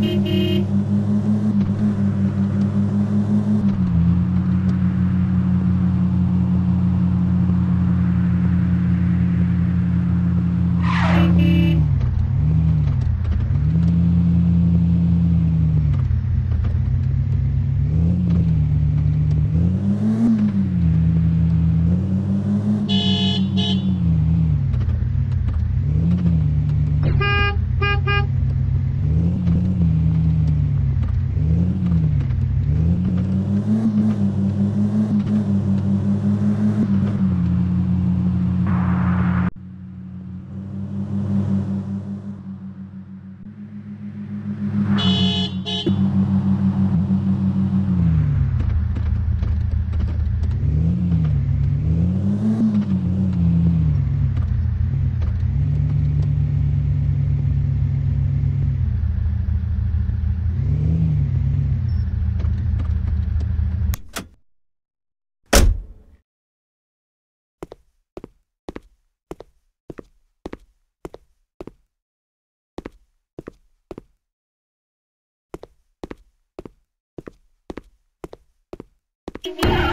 Mm-hmm. TV.